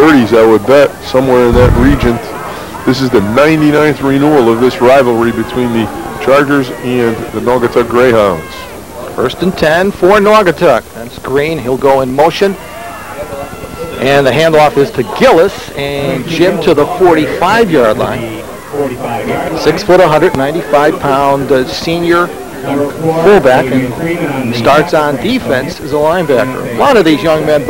30s, I would bet, somewhere in that region. This is the 99th renewal of this rivalry between the Chargers and the Naugatuck Greyhounds. First and 10 for Naugatuck. That's Green. He'll go in motion. And the handoff is to Gillis and Jim to the 45-yard line. Six foot, 195 pound uh, senior fullback and starts on defense as a linebacker. A lot of these young men.